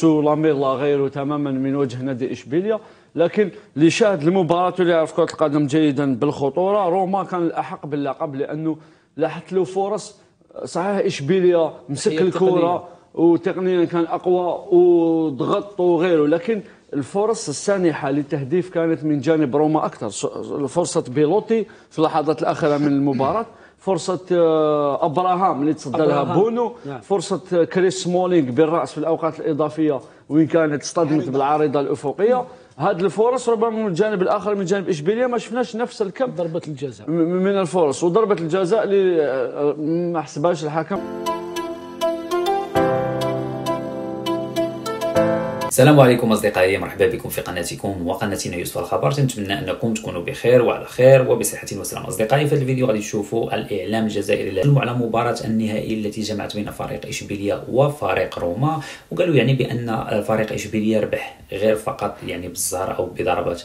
سولاميلا غيره تماما من وجه نادي اشبيليا لكن اللي شاهد المباراة واللي يعرف كرة القدم جيدا بالخطورة. روما كان الأحق باللقب لأنه لاحت له فرص. صحيح اشبيليا مسك الكره وتقنيا كان أقوى وضغط وغيره لكن الفرص السانحة للتهديف كانت من جانب روما أكثر. فرصة بيلوتي في اللحظات الأخيرة من المباراة. فرصة آه، أبراهام اللي تصدى لها بونو. نعم. فرصة كريس سمولينغ بالرأس في الأوقات الإضافية وين كانت اصطدمت بالعارضة الأفقية. هذه الفرص ربما من الجانب الآخر من جانب اشبيليه ما شفناش نفس الكم ضربة الجزاء. من الفرص وضربة الجزاء اللي آه، ما حسبهاش الحكم. السلام عليكم أصدقائي مرحبا بكم في قناتكم وقناتنا يوسف الخبر. نتمنى أنكم تكونوا بخير وعلى خير وبصحة وسلام أصدقائي في الفيديو غادي تشوفوا الإعلام الجزائري على مباراة النهائي التي جمعت بين فريق إشبيلية وفريق روما. وقالوا يعني بأن فريق إشبيلية ربح غير فقط يعني بالزهر أو بضربات.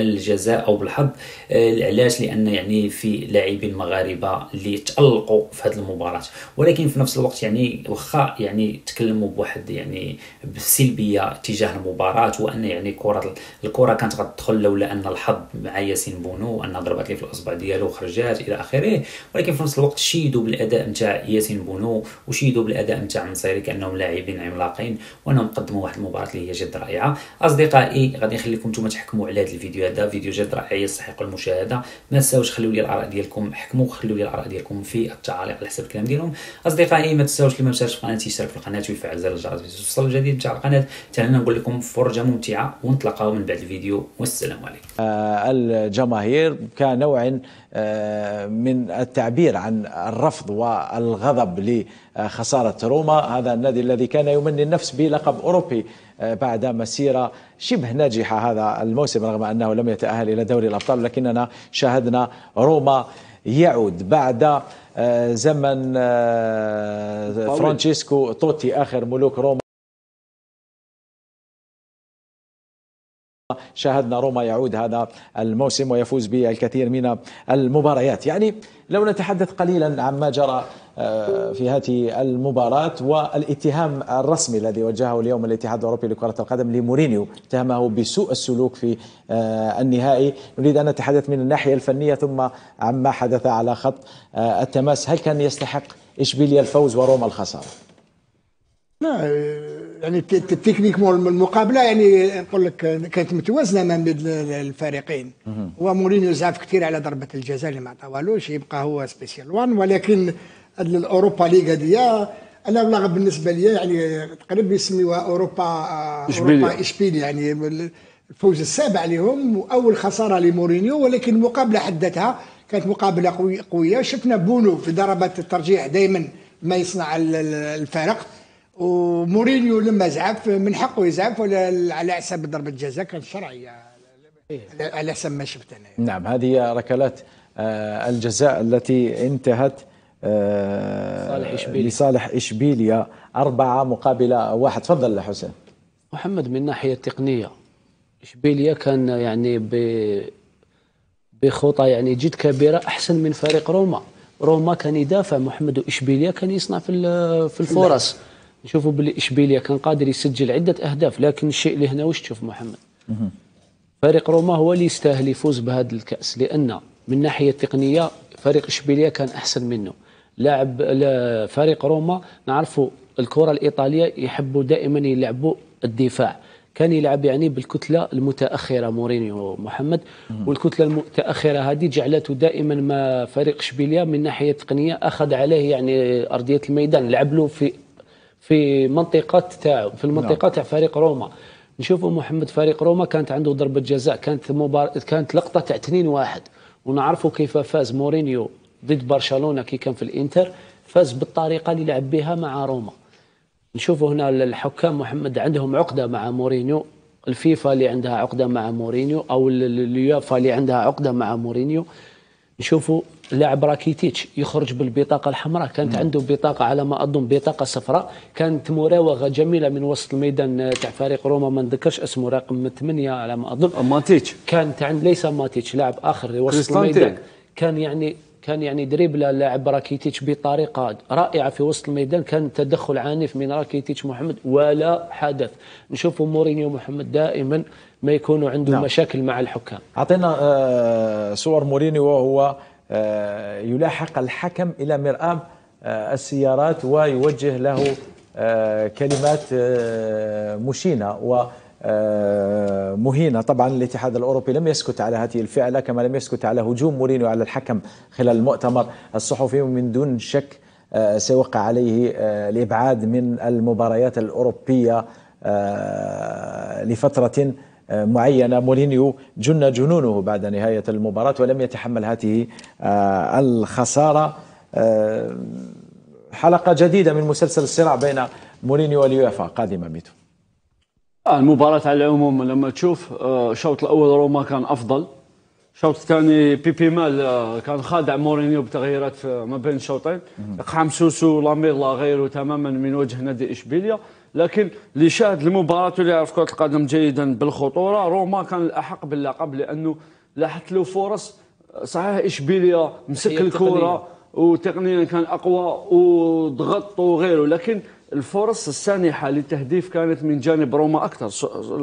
الجزاء أو بالحظ آه، علاش؟ لأن يعني في لاعبين مغاربة اللي تألقوا في هذه المباراة. ولكن في نفس الوقت يعني واخا يعني تكلموا بواحد يعني بسلبية تجاه المباراة وأن يعني كرة الكرة كانت غتدخل لولا أن الحظ مع ياسين بونو ان ضربات لي في الأصبع ديالو خرجات إلى آخره. ولكن في نفس الوقت شيدوا بالأداء نتاع ياسين بونو وشيدوا بالأداء نتاع منصيري كأنهم لاعبين عملاقين وأنهم قدموا واحد المباراة اللي هي جد رائعة. أصدقائي غادي نخليكم نتوما تحكموا على هذا الفيديو. هذا فيديو جد رائع يستحق المشاهدة. ما تنساوش خليو لي الآراء ديالكم حكموا خليو لي الآراء ديالكم في التعاليق على حسب الكلام ديالهم. أصدقائي ما تنساوش اللي ما مشاركش في القناه يشترك في القناة ويفعل زر الجرس باش توصل الجديد. تاع القناة حتى نقول لكم فرجة ممتعة ونتلاقاو من بعد الفيديو. والسلام عليكم. آه الجماهير كنوع آه من التعبير عن الرفض والغضب لخسارة روما. هذا النادي الذي كان يمني النفس بلقب أوروبي. بعد مسيرة شبه ناجحة هذا الموسم رغم أنه لم يتأهل إلى دوري الأبطال لكننا شاهدنا روما يعود بعد آه، زمن آه، فرانشيسكو توتي آخر ملوك روما. شاهدنا روما يعود هذا الموسم ويفوز بالكثير من المباريات. يعني لو نتحدث قليلا عما جرى آه، في هذه المباراة والاتهام الرسمي الذي وجهه اليوم الاتحاد الأوروبي لكرة القدم لمورينيو اتهمه بسوء السلوك في آه، النهائي. نريد أن نتحدث من الناحية الفنية ثم عما حدث على خط آه، التماس. هل كان يستحق إشبيليا الفوز وروما الخسارة؟ لا يعني التكنيك مول المقابلة يعني نقول لك كانت متوازنة ما بين الفريقين. ومورينيو زعف كثير على ضربة الجزاء اللي ما عطاوالوش يبقى هو special one ولكن ال Europa Liga دي أنا والله بالنسبة لي يعني تقريبا يسميوها Europa أوروبا إشبيليا. يعني الفوز السابع لهم وأول خسارة لمورينيو ولكن المقابله حدتها كانت مقابلة قوية. شفنا بونو في ضربات الترجيح دائما ما يصنع الفارق ومورينيو لما زعف من حقه يزعف ولا على حساب ضربة جزاء؟ كانت شرعيه على حسب ما شفت أنا. نعم هذه ركلات آه، الجزاء التي انتهت آه، صالح إشبيليا. لصالح إشبيليا أربعة مقابل واحد. تفضل حسين. محمد من الناحية التقنية إشبيليا كان يعني ب بخطى يعني جد كبيرة أحسن من فريق روما. روما كان يدافع محمد وإشبيليا كان يصنع في في الفرص. نشوفوا باللي إشبيليا كان قادر يسجل عدة أهداف لكن الشيء اللي هنا وش تشوف محمد؟ فريق روما هو اللي يستاهل يفوز بهذا الكأس لأن من الناحية التقنية فريق إشبيليا كان أحسن منه. لاعب فريق روما نعرفوا الكرة الإيطالية يحبوا دائما يلعبوا الدفاع. كان يلعب يعني بالكتلة المتأخرة مورينيو محمد والكتلة المتأخرة هذه جعلته دائما ما فريق اشبيليا من ناحية تقنية أخذ عليه يعني أرضية الميدان لعب له في في منطقة تاعو في المنطقة تاع فريق روما. نشوفوا محمد فريق روما كانت عنده ضربة جزاء كانت مبار... كانت لقطة تاع 2 1 ونعرفوا كيف فاز مورينيو ضد برشلونة كي كان في الإنتر فاز بالطريقة اللي لعب بها مع روما. نشوفوا هنا الحكام محمد عندهم عقدة مع مورينيو الفيفا اللي عندها عقدة مع مورينيو أو اليوفا اللي عندها عقدة مع مورينيو. نشوفوا لاعب راكيتيتش يخرج بالبطاقة الحمراء. كانت مم. عنده بطاقة على ما أظن بطاقة صفراء. كانت مراوغة جميلة من وسط الميدان تاع فريق روما. ما نذكرش اسمه رقم 8 على ما أظن. ماتيتش. كانت عند ليس ماتيتش لاعب آخر وسط الميدان. كان يعني كان يعني dribbla لاعب راكيتيتش بطريقة رائعة في وسط الميدان. كان تدخل عنيف من راكيتيتش محمد ولا حدث. نشوفوا مورينيو محمد دائما ما يكونوا عنده نعم. مشاكل مع الحكام. أعطينا آه صور مورينيو وهو آه يلاحق الحكم إلى مرآة آه السيارات ويوجه له آه كلمات آه مشينة و آه، مهينة. طبعا الاتحاد الأوروبي لم يسكت على هذه الفعلة كما لم يسكت على هجوم مورينيو على الحكم خلال المؤتمر الصحفي. ومن دون شك آه، سيوقع عليه آه، الإبعاد من المباريات الأوروبية لفترة معينة. مورينيو جن جنونه بعد نهاية المباراة ولم يتحمل هذه الخسارة. حلقة جديدة من مسلسل الصراع بين مورينيو واليوفا قادمة ميتو. آه، المباراة على العموم لما تشوف آه، الشوط الأول روما كان أفضل. الشوط الثاني بيبي مال آه، كان خادع مورينيو بتغييرات ما بين الشوطين. اقحام سوسو لاميلا غيره تماما من وجه نادي إشبيليا. لكن اللي شاهد المباراة واللي يعرف كرة القدم جيدا بالخطورة روما كان الأحق باللقب لأنه لاحت له فرص. صحيح إشبيليا مسك الكرة وتقنيا كان أقوى وضغط وغيره لكن الفرص السانحة للتهديف كانت من جانب روما أكثر.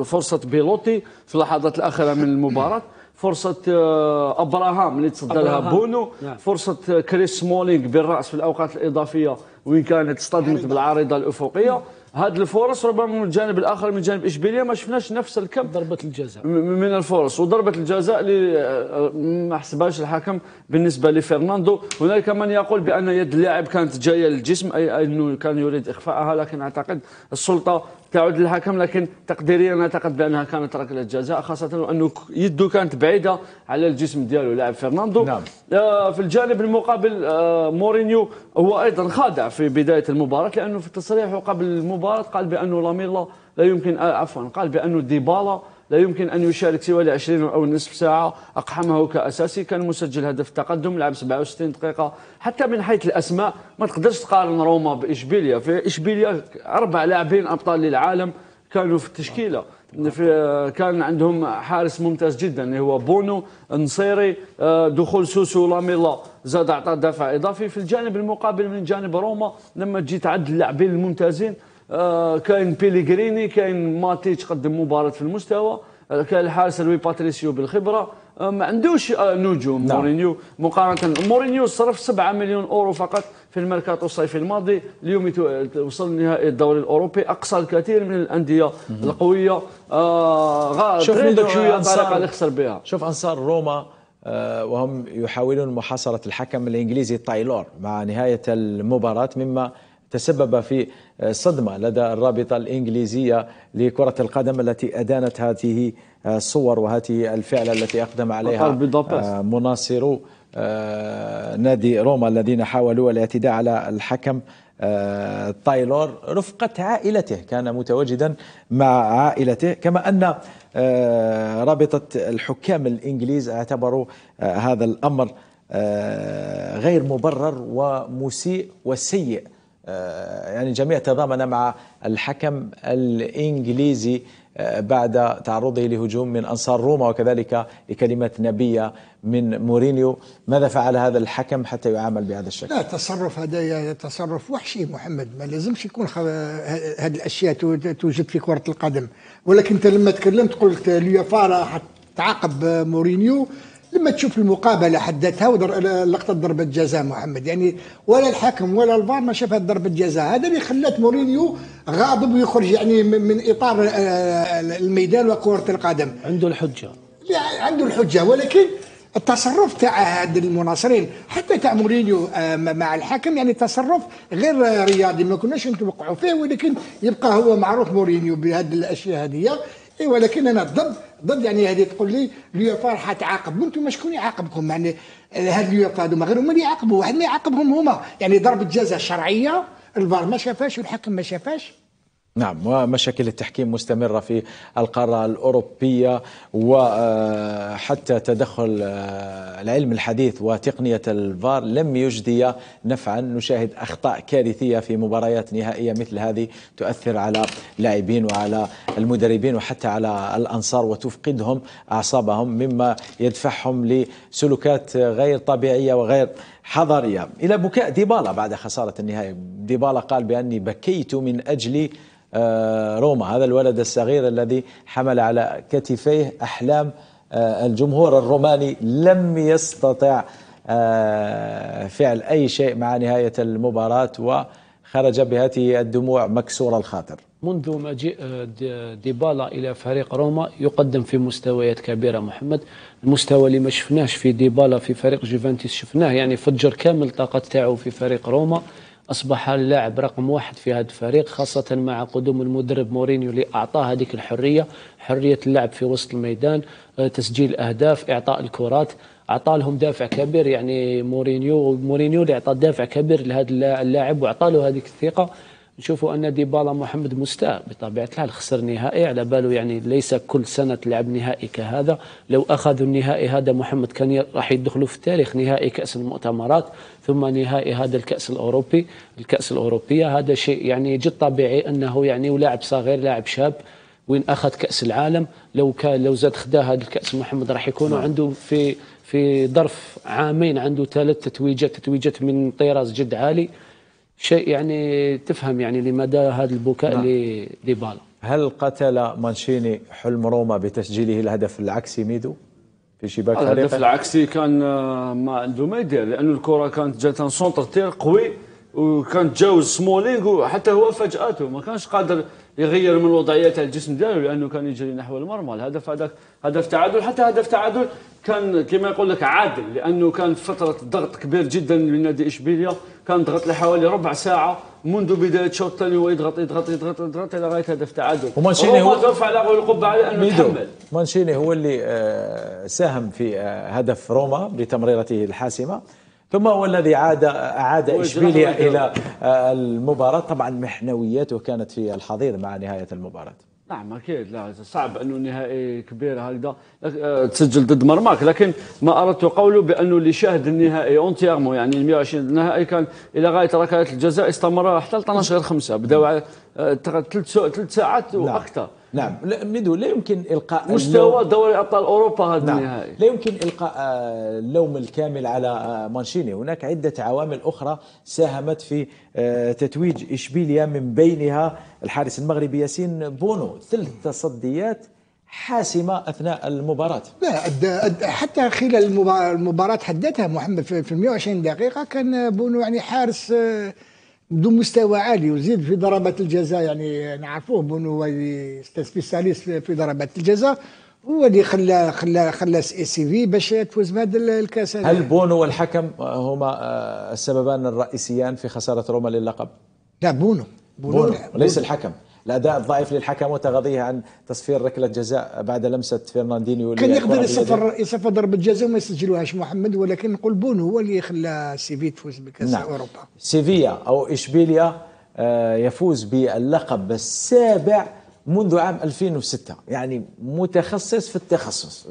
فرصة بيلوتي في اللحظات الأخيرة من المباراة فرصة آه، أبراهام اللي تصدى لها بونو نعم. فرصة كريس سمولينج بالرأس في الأوقات الإضافية وين كانت اصطدمت بالعارضة الأفقية. هذه الفرص ربما من الجانب الآخر من جانب إشبيلية ما شفناش نفس الكم ضربة الجزاء. من الفرص وضربة الجزاء اللي آه، ما حسبهاش الحكم بالنسبة لفرناندو. هنالك من يقول بأن يد اللاعب كانت جاية للجسم أي أنه كان يريد اخفائها لكن أعتقد السلطة تعود للحكم لكن تقديريا أعتقد بأنها كانت ركله جزاء خاصة انه يده كانت بعيدة على الجسم ديالو لاعب فرناندو. نعم. آه في الجانب المقابل آه مورينيو هو أيضا خادع في بداية المباراة لأنه في تصريحه قبل المباراة قال بأنه لاميلا لا يمكن آه عفوا قال بأنه ديبالا لا يمكن أن يشارك سوى ل 20 أو نصف ساعة أقحمه كأساسي كان مسجل هدف تقدم لعب 67 دقيقة. حتى من حيث الأسماء ما تقدرش تقارن روما بإشبيليا. في إشبيليا أربع لاعبين أبطال للعالم كانوا في التشكيلة. في كان عندهم حارس ممتاز جدا اللي هو بونو نصيري آه، دخول سوسو لاميلا زاد اعطى دفع إضافي. في الجانب المقابل من جانب روما لما تجي تعد اللاعبين الممتازين آه، كاين بيليغريني كاين ماتيتش قدم مباراة في المستوى. آه، كاين الحارس روي باتريسيو بالخبرة. آه، ما عندوش نجوم. نعم. مورينيو مقارنة مورينيو صرف 7 مليون أورو فقط في الميركاتو الصيفي الماضي. اليوم وصل لنهائي الدوري الأوروبي. أقصى الكثير من الأندية القوية. آه شوف شوية الطريقة اللي خسر بها. شوف أنصار روما وهم يحاولون محاصرة الحكم الإنجليزي تايلور مع نهاية المباراة مما تسبب في صدمة لدى الرابطة الإنجليزية لكرة القدم التي أدانت هذه الصور وهذه الفعلة التي أقدم عليها مناصرو آه، نادي روما الذين حاولوا الاعتداء على الحكم آه، تايلور رفقة عائلته كان متواجدا مع عائلته كما أن آه، رابطة الحكام الإنجليز اعتبروا هذا الأمر غير مبرر ومسيء وسيء. آه، يعني الجميع تضامن مع الحكم الإنجليزي آه، بعد تعرضه لهجوم من أنصار روما وكذلك لكلمات نابية من مورينيو. ماذا فعل هذا الحكم حتى يعامل بهذا الشكل؟ لا تصرف هذا تصرف وحشي محمد. ما لازمش يكون هذه الأشياء توجد في كرة القدم. ولكن أنت لما تكلمت قلت اليوفا تعاقب مورينيو. لما تشوف المقابلة حدتها لقطة ضربة جزاء محمد. يعني ولا الحكم ولا الفار ما شاف ضربة جزاء. هذا اللي خلات مورينيو غاضب ويخرج يعني من إطار آه، الميدان وكرة القدم. عنده الحجة. عنده الحجة. ولكن التصرف تاع هاد المناصرين حتى تاع مورينيو آه، مع الحكم يعني تصرف غير رياضي. ما كناش نتوقعوا فيه ولكن يبقى هو معروف مورينيو بهذه الأشياء هذه اي ولكن أنا ضد ضد يعني هذه تقول لي اليوفا راح تعاقب. أنتم شكون يعاقبكم؟ يعني هاد اليوفا هذوما غير هما اللي يعاقبوا واحد ما يعاقبهم هما. يعني ضربة جزاء شرعية الفار ما شافاش والحكم ما شافاش نعم ومشاكل التحكيم مستمرة في القارة الأوروبية وحتى تدخل آه، العلم الحديث وتقنية الفار لم يجدي نفعا. نشاهد أخطاء كارثية في مباريات نهائية مثل هذه تؤثر على اللاعبين وعلى المدربين وحتى على الأنصار وتفقدهم أعصابهم مما يدفعهم لسلوكات غير طبيعية وغير حضارية إلى بكاء ديبالا بعد خسارة النهائي. ديبالا قال بأني بكيت من أجل آه، روما هذا الولد الصغير الذي حمل على كتفيه أحلام آه، الجمهور الروماني لم يستطع آه، فعل أي شيء مع نهاية المباراة وخرج بهذه الدموع مكسور الخاطر. منذ مجيء ديبالا إلى فريق روما يقدم في مستويات كبيرة. محمد المستوى اللي ما شفناهش في ديبالا في فريق جوفنتوس شفناه يعني فجر كامل الطاقه تاعو في فريق روما. أصبح اللاعب رقم واحد في هذا الفريق خاصة مع قدوم المدرب مورينيو اللي أعطاه هذيك الحرية حرية اللعب في وسط الميدان آه، تسجيل أهداف إعطاء الكرات. اعطى لهم دافع كبير يعني مورينيو مورينيو اللي اعطى دافع كبير لهذا اللاعب واعطى له هذيك الثقة. نشوفوا أن ديبالا محمد مستاء بطبيعة الحال خسر نهائي على باله يعني ليس كل سنة تلعب نهائي كهذا. لو أخذوا النهائي هذا محمد كان راح يدخلوا في التاريخ نهائي كأس المؤتمرات ثم نهائي هذا الكأس الأوروبي الكأس الأوروبية. هذا شيء يعني جد طبيعي أنه يعني ولاعب صغير لاعب شاب وين أخذ كأس العالم لو كان لو زاد خدا هذا الكأس محمد راح يكون نعم. عنده في في ظرف عامين عنده ثلاث تتويجات تتويجات من طراز جد عالي شيء يعني تفهم يعني لمدى هذا البكاء نعم. لديبالا هل قتل مانشيني حلم روما بتسجيله الهدف العكسي ميدو في شباك فريقه؟ الهدف العكسي كان آه، ما عنده ما يدير لأنه الكرة كانت جات centre-tir قوي وكانت تجاوز سمولينغ وحتى هو فاجأته ما كانش قادر يغير من وضعية الجسم ديالو لأنه كان يجري نحو المرمى الهدف هذاك هدف تعادل. حتى هدف تعادل كان كما يقول لك عادل لأنه كان فترة ضغط كبير جدا من نادي إشبيليا. كان ضغط لحوالي ربع ساعة منذ بداية الشوط الثاني هو يضغط يضغط يضغط يضغط إلى غاية هدف تعادل. ومانشيني هو ترفع له القبعة على انه يتحمل مانشيني هو اللي آه، ساهم في آه، هدف روما بتمريرته الحاسمة. ثم هو الذي عاد اعاد إشبيليا إلى المباراة. طبعا محنوياته كانت في الحضيض مع نهاية المباراة. نعم أكيد. لا صعب أنه نهائي كبير هكذا آه، تسجل ضد مرماك. لكن ما أردت قوله بأنه اللي شاهد النهائي اونتيرمو يعني ال 120 النهائي كان إلى غاية ركلات الجزاء استمر حتى 12 غير 5 بداوا ثلاث ساعات نعم. وأكثر. نعم ميدو لا يمكن إلقاء مستوى دوري أبطال أوروبا هذا نعم. النهائي. لا يمكن إلقاء آه، اللوم الكامل على آه، مانشيني. هناك عدة عوامل أخرى ساهمت في آه، تتويج إشبيليا من بينها الحارس المغربي ياسين بونو. ثلاث تصديات حاسمة أثناء المباراة. لا حتى خلال المباراة حددها محمد في 120 دقيقة كان بونو يعني حارس ذو مستوى عالي وزيد في ضربات الجزاء يعني نعرفوه بونو spécialiste في ضربات الجزاء. هو اللي خلى خلى خلى سيفي باش تفوز بهذا الكأس هل بونو والحكم هما آه، السببان الرئيسيان في خسارة روما للقب؟ لا بونو. بونو, بونو. وليس الحكم. الأداء الضعيف للحكم وتغاضيه عن تصفير ركلة جزاء بعد لمسة فرناندينيو كان يقدر يصفر يصفر ضربة جزاء وما يسجلوهاش محمد ولكن نقول بونو هو اللي خلى سيفي تفوز بكأس نعم. أوروبا سيفيا أو إشبيليا آه، يفوز باللقب السابع منذ عام 2006 يعني متخصص في التخصص.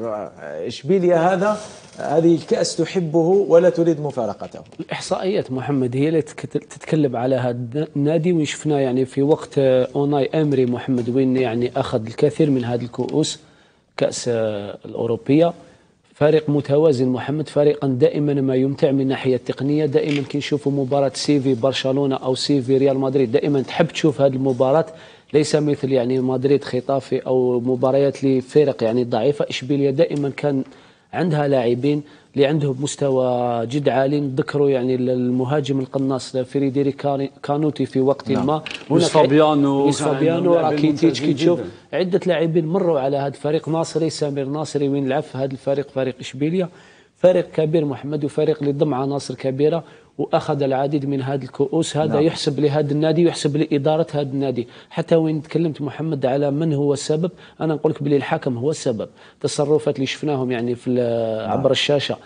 اشبيليا هذا؟ هذه الكأس تحبه ولا تريد مفارقته. الإحصائيات محمد هي اللي تتكلم على هذا النادي وين شفناه يعني في وقت أوناي إيمري محمد وين يعني أخذ الكثير من هذه الكؤوس كأس الأوروبية. فريق متوازن محمد فريقا دائما ما يمتع من الناحيه التقنيه دائما كي نشوفوا مباراة سيفي برشلونة أو سيفي ريال مدريد دائما تحب تشوف هذه المباراة. ليس مثل يعني مدريد خيتافي أو مباريات لفرق يعني ضعيفة. اشبيليا دائما كان عندها لاعبين اللي عندهم مستوى جد عالي. نذكروا يعني المهاجم القناص فريديريك كانوتي في وقت نعم. ما. لويس فابيانو لويس فابيانو راكيتيتش كي تشوف عدة لاعبين مروا على هذا الفريق. ناصري سمير ناصري وين لعب في هذا الفريق فريق اشبيليا فريق كبير محمد وفريق اللي ضم عناصر كبيرة. وأخذ العديد من هذه الكؤوس هذا نعم. يحسب لهذا النادي ويحسب لإدارة هذا النادي حتى وين تكلمت محمد على من هو السبب أنا نقول لك بلي الحكم هو السبب تصرفات اللي شفناهم يعني في نعم. عبر الشاشة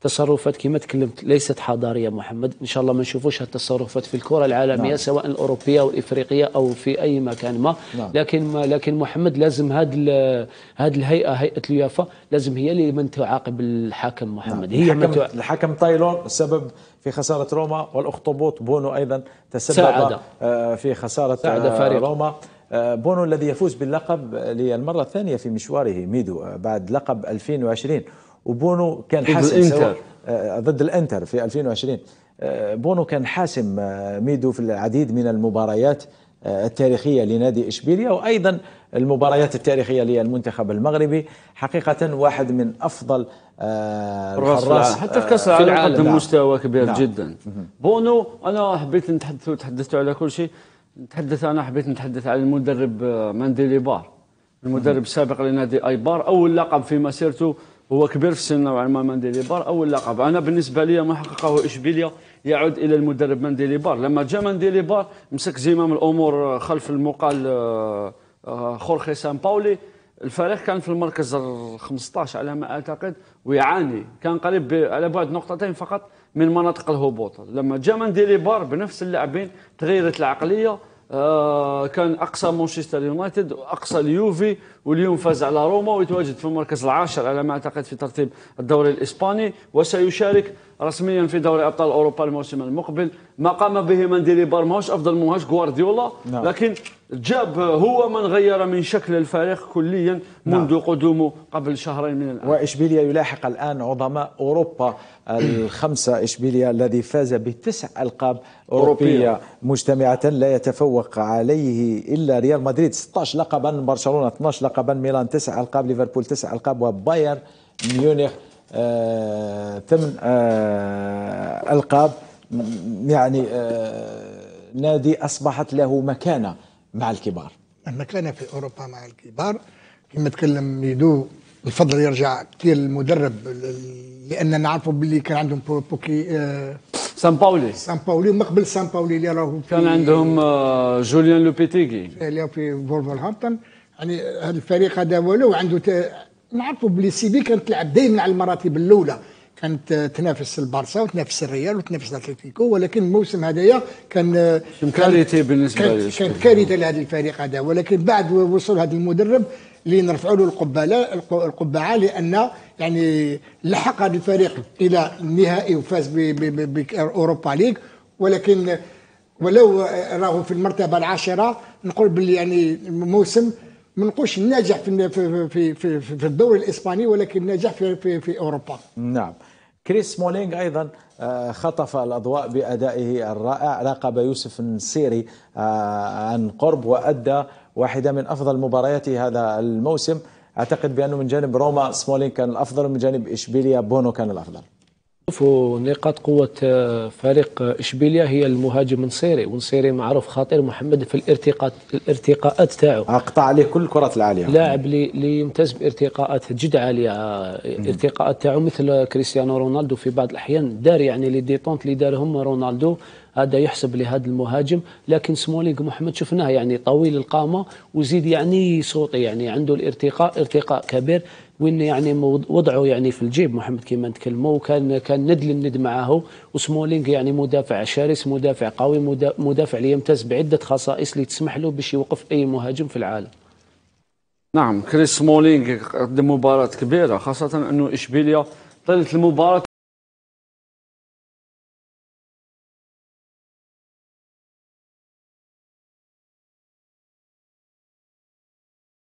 تصرفات كما تكلمت ليست حضارية محمد إن شاء الله ما نشوفوش التصرفات في الكرة العالمية نعم. سواء الأوروبية أو الإفريقية أو في أي مكان ما نعم. لكن ما لكن محمد لازم هذه هذه الهيئة هيئة اليويفا لازم هي اللي من تعاقب الحاكم محمد نعم. هي الحكم, من الحكم تايلور السبب في خسارة روما والأخطبوط بونو أيضا تسبب ساعد. آه، في خسارة فريق. روما آه، بونو الذي يفوز باللقب للمرة الثانية في مشواره ميدو آه، بعد لقب 2020 وبونو كان حاسم الإنتر. آه، ضد الإنتر في 2020 بونو كان حاسم ميدو في العديد من المباريات التاريخية لنادي إشبيليا وأيضا المباريات التاريخية للمنتخب المغربي. حقيقة واحد من أفضل الحراس حتى في كأس العالم قدم مستوى كبير نعم. جدا. بونو أنا حبيت نتحدث تحدثت على كل شيء. نتحدث أنا حبيت نتحدث عن المدرب آه، مينديليبار المدرب السابق لنادي إيبار أول لقب في مسيرته هو كبير في السن نوعا ما مينديليبار اول لقب أنا بالنسبة لي ما حققه إشبيليا يعود إلى المدرب مينديليبار. لما جاء مينديليبار مسك زمام الأمور خلف المقال آه، آه، خورخي سامباولي. الفريق كان في المركز ال 15 على ما أعتقد ويعاني. كان قريب على بعد نقطتين فقط من مناطق الهبوط. لما جاء مينديليبار بنفس اللاعبين تغيرت العقلية آه كان أقصى مانشستر يونايتد واقصى اليوفي واليوم فاز على روما ويتواجد في المركز العاشر على ما أعتقد في ترتيب الدوري الإسباني وسيشارك رسميا في دوري أبطال أوروبا الموسم المقبل ما قام به مينديليبار ماهوش أفضل مهاج غوارديولا نعم. لكن جاب هو من غير من شكل الفريق كليا منذ نعم. قدومه قبل شهرين من الآن وإشبيليا يلاحق الآن عظماء أوروبا الخمسة إشبيليا الذي فاز بتسع ألقاب أوروبية, أوروبية. مجتمعة لا يتفوق عليه إلا ريال مدريد 16 لقبا برشلونة 12 لقبا ميلان تسع ألقاب ليفربول تسع ألقاب وبايرن ميونخ آه ثمن آه ألقاب. يعني آه نادي أصبحت له مكانة مع الكبار. المكانة في أوروبا مع الكبار. كما تكلم ميدو الفضل يرجع كثير المدرب لأن نعرفوا باللي كان عندهم بوكي آه سان باولي. سان باولي من قبل سان باولي اللي راهو كان عندهم آه جوليان لوبيتيغي. اللي في فولفرهامبتون. يعني هذا الفريق هذا ولو عنده نعرفوا بلي سيفي كانت تلعب دائما على المراتب الأولى. كانت تنافس البارسا وتنافس الريال وتنافس الاتليتيكو ولكن الموسم هذايا كان كارثه بالنسبة لي كانت كارثه لهذا الفريق هذا. ولكن بعد وصول هذا المدرب اللي نرفعوا له القبعه القبعة لأن يعني لحق هذا الفريق إلى النهائي وفاز باوروبا ليغ. ولكن ولو راهو في المرتبة العاشرة نقول باللي يعني الموسم ما نقولش ناجح في في في في, الدوري الإسباني ولكن ناجح في في في أوروبا. نعم. كريس سمولينغ أيضا آه، خطف الأضواء بأدائه الرائع راقب يوسف النصيري آه، عن قرب وأدى واحدة من أفضل مبارياته هذا الموسم. أعتقد بأنه من جانب روما سمولينغ كان الأفضل ومن جانب إشبيليا بونو كان الأفضل. نقاط قوة فريق اشبيليا هي المهاجم نصيري ونصيري معروف خطير محمد في الارتقاءات الارتقاءات تاعو. أقطع عليه كل الكرات العالية. لاعب اللي يمتاز بارتقاءات جد عالية. ارتقاءات تاعو مثل كريستيانو رونالدو في بعض الأحيان. دار يعني les détentes اللي دارهم رونالدو. هذا يحسب لهذا المهاجم. لكن سمولينغ محمد شفناه يعني طويل القامة وزيد يعني صوتي يعني عنده الارتقاء ارتقاء كبير. وين يعني وضعه يعني في الجيب محمد كيما نتكلموا. وكان كان ند للند معه وسمولينغ يعني مدافع شرس مدافع قوي مدافع اللي يمتاز بعدة خصائص اللي تسمح له باش يوقف أي مهاجم في العالم. نعم كريس سمولينغ قدم مباراة كبيرة خاصة أنه إشبيليا طيلة المباراة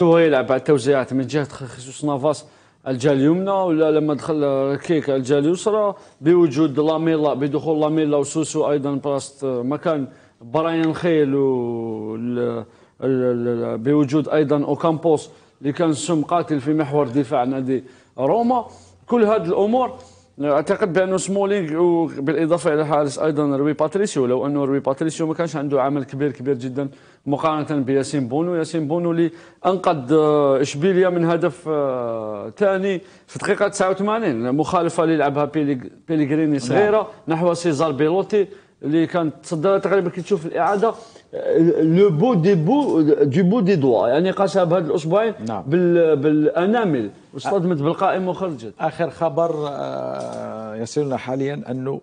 هو يلعب على التوزيعات من جهة خصوص نافاس الجهه اليمنى ولا لما دخل كيك الجهه اليسرى بوجود لاميلا بدخول لاميلا وسوسو أيضا براست مكان. براين خيل بوجود أيضا أوكامبوس اللي كان سم قاتل في محور دفاع نادي روما. كل هذه الأمور أعتقد بانه سمولينغ وبالإضافة إلى الحارس أيضا روي باتريسيو لو أنه روي باتريسيو ما كانش عنده عمل كبير كبير جدا مقارنة بياسين بونو ياسين بونو اللي أنقذ آه، إشبيليا من هدف ثاني آه، في دقيقة 89 مخالفة اللي لعبها بيليغريني صغيرة نعم. نحو أندريا بيلوتي اللي كانت تصدرها تقريبا كي تشوف الإعادة لو بو دي بو دو بو دي دوا يعني قاسها بهذا الاسبوعين نعم. بال بالأنامل. واصطدمت بالقائم وخرجت. آخر خبر آه، يصلنا حاليا أنه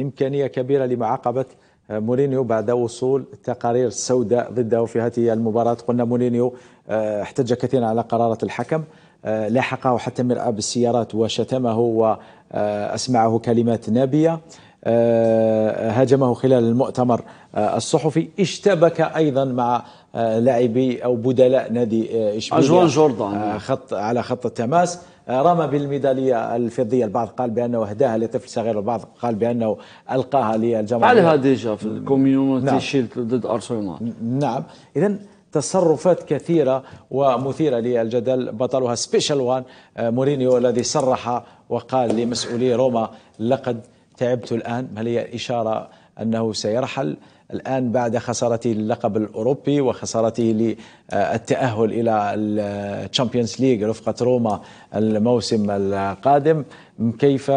إمكانية كبيرة لمعاقبة آه، مورينيو بعد وصول التقارير السوداء ضده في هذه المباراة. قلنا مورينيو آه، احتج كثيرا على قرارات الحكم لاحقه حتى مرآة بالسيارات وشتمه واسمعه كلمات نابية. هاجمه خلال المؤتمر الصحفي. اشتبك أيضا مع لاعبي أو بدلاء نادي اشبيليه خوان جوردان. آه، خط على خط التماس. آه، رمى بالميدالية الفضية البعض قال بأنه أهداها لطفل صغير والبعض قال بأنه ألقاها للجماهير. عليها déjà في ال community نعم. Shield ضد أرسنال. نعم. اذا تصرفات كثيرة ومثيرة للجدل بطلها special one آه، مورينيو الذي صرح وقال لمسؤولي روما لقد تعبت الآن. هل هي إشارة أنه سيرحل؟ الآن بعد خسارته اللقب الأوروبي وخسارته للتأهل إلى الشامبيونز ليج رفقة روما الموسم القادم كيف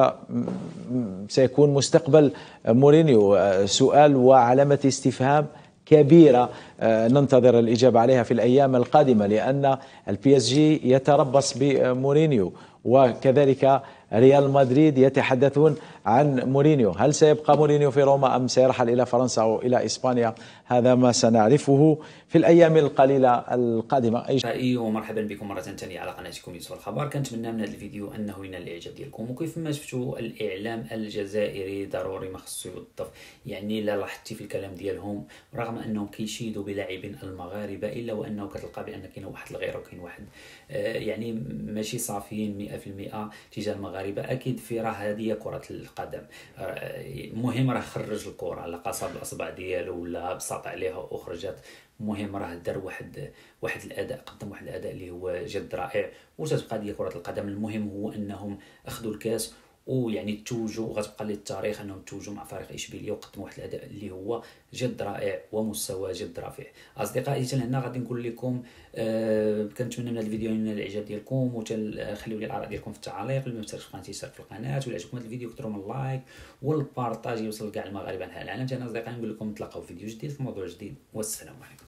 سيكون مستقبل مورينيو؟ سؤال وعلامة استفهام كبيرة ننتظر الإجابة عليها في الأيام القادمة لأن ال PSG يتربص بمورينيو وكذلك ريال مدريد يتحدثون عن مورينيو. هل سيبقى مورينيو في روما أم سيرحل إلى فرنسا أو إلى إسبانيا؟ هذا ما سنعرفه في الأيام القليلة القادمة. أي ومرحبا بكم مرة ثانية على قناتكم يوسف الخبر. كنتمنى من هذا الفيديو أنه ينال الإعجاب ديالكم. وكيف ما شفتوا الإعلام الجزائري ضروري ما خصو يوظف. يعني لا لاحظتي في الكلام ديالهم رغم أنهم كيشيدوا بلاعبين المغاربة إلا وأنه كتلقى بأن كاين واحد الغيرة وكاين واحد آه يعني ماشي صافيين 100% تجاه المغاربة. أكيد في راه هذه كرة القدم. المهم راه خرج الكرة لقص بالاصبع ديالو ولا بسط عليها وخرجت المهم راه دار واحد واحد الأداء قدم واحد الأداء اللي هو جد رائع. وتتبقى ديال كرة القدم. المهم هو أنهم أخذوا الكاس ويعني توجوا وغتبقى للتاريخ انهم توجوا مع فريق اشبيليه وقدموا واحد الأداء اللي هو جد رائع ومستوى جد رفيع أصدقائي حتى هنا غادي نقول لكم آه كنتمنى من هذا الفيديو ينال الإعجاب ديالكم وخليوا لي الآراء ديالكم في التعاليق اللي ما مشتركش في القناه يشترك في القناة ولا عجبكم هذا الفيديو كثروا من اللايك والبارطاج يوصل لكاع المغاربة انحاء العالم أنا أصدقائي نقول لكم نتلاقاو في فيديو جديد في موضوع جديد والسلام عليكم.